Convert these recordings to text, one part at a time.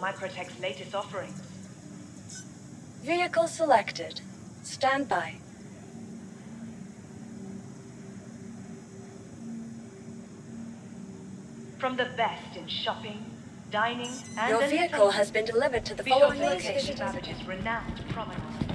Microtech's latest offerings. Vehicle selected. Stand by. From the best in shopping, dining, and Your vehicle has been delivered to the following location. Babbage's renowned promenade.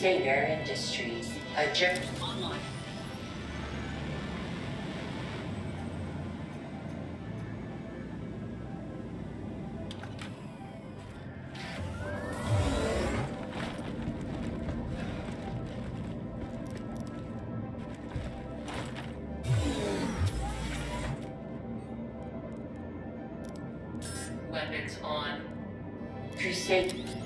Crusader Industries, a German online. Weapons on. Crusade.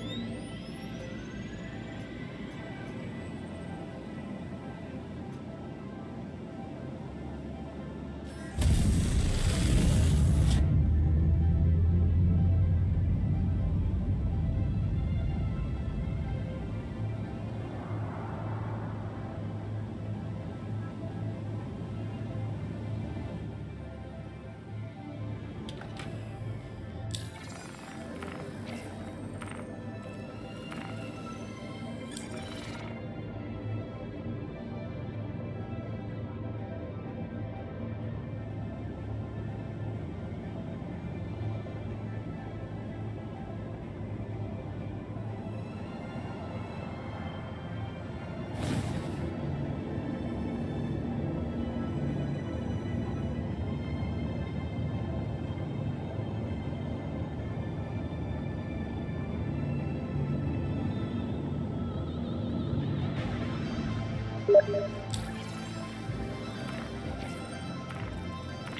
You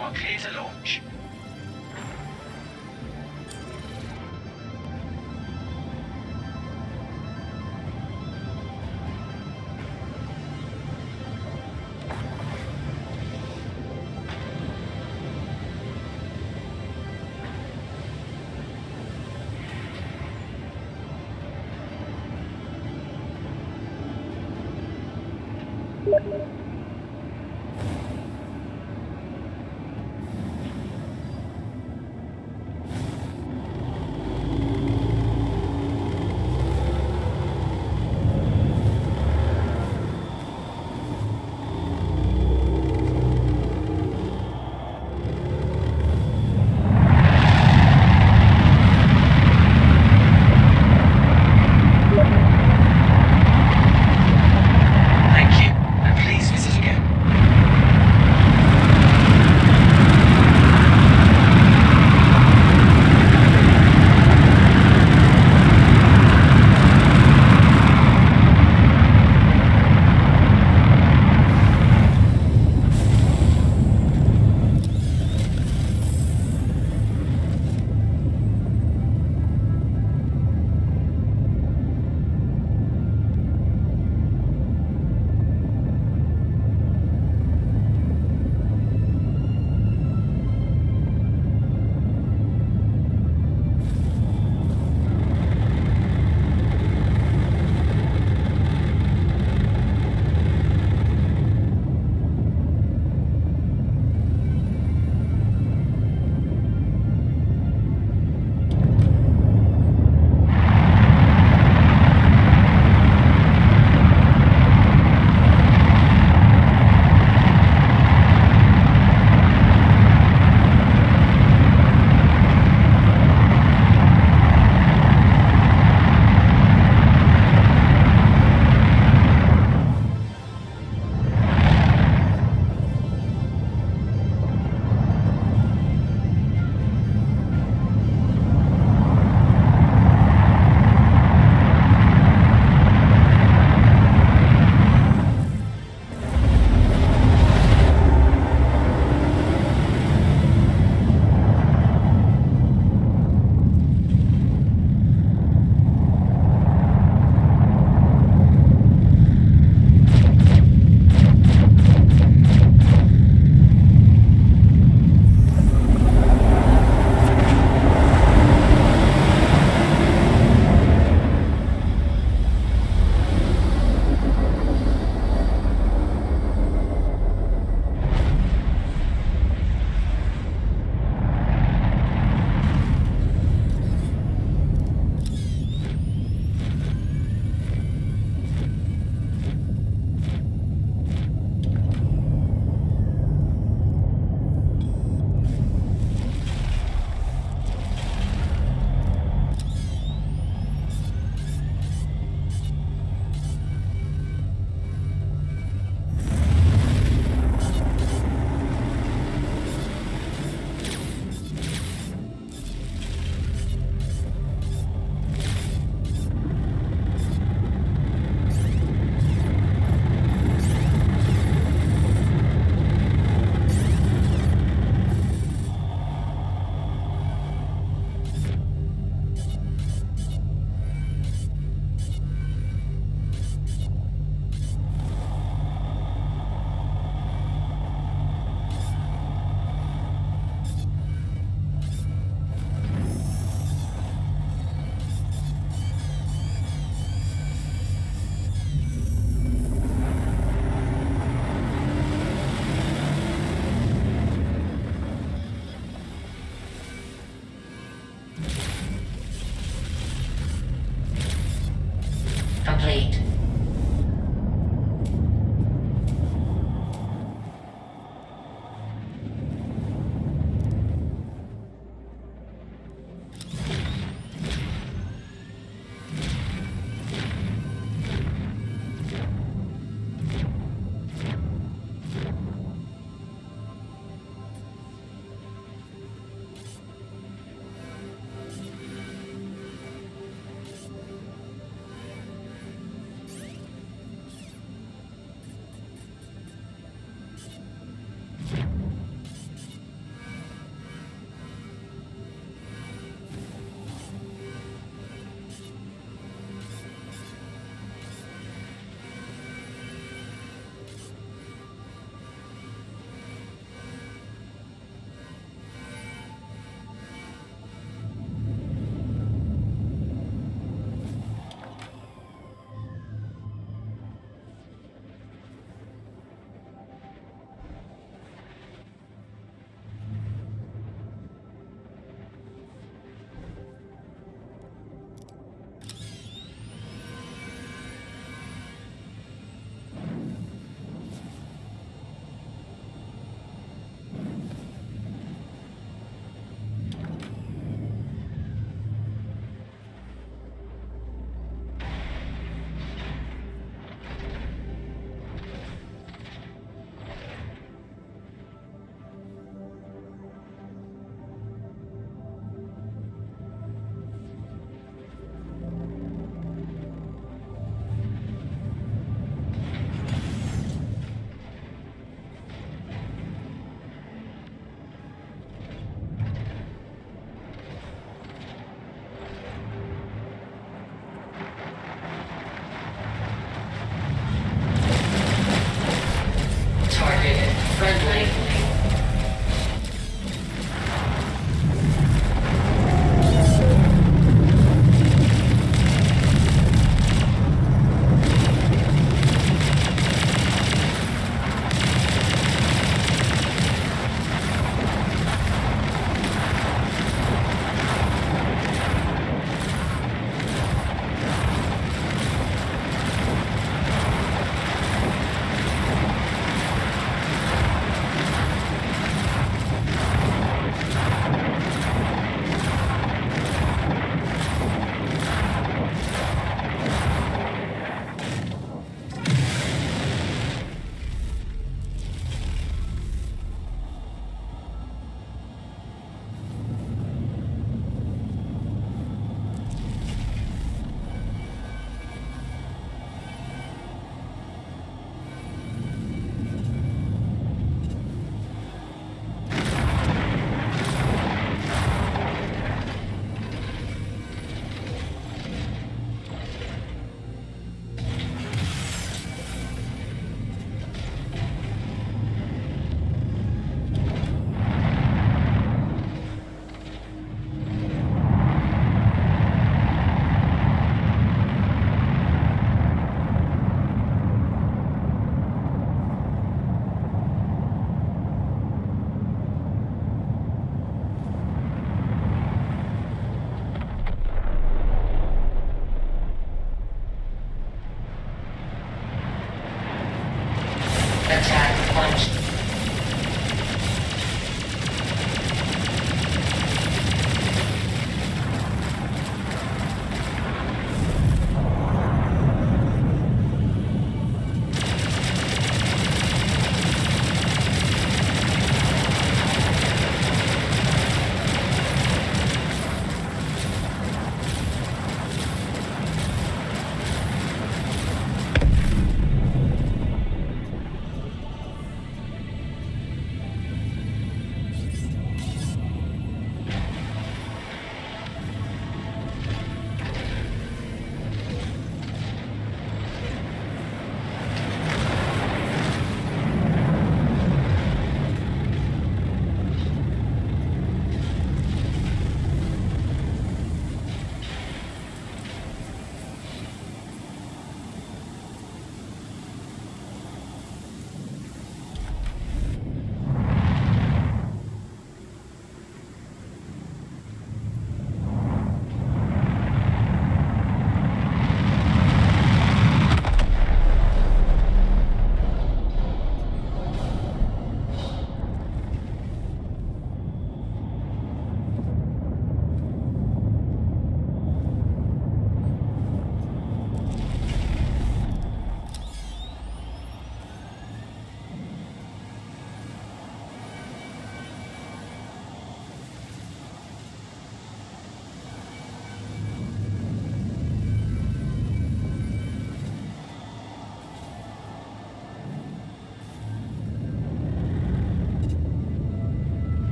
are clear to launch.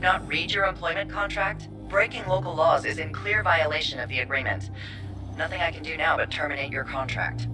not read your employment contract? Breaking local laws is in clear violation of the agreement. Nothing I can do now but terminate your contract.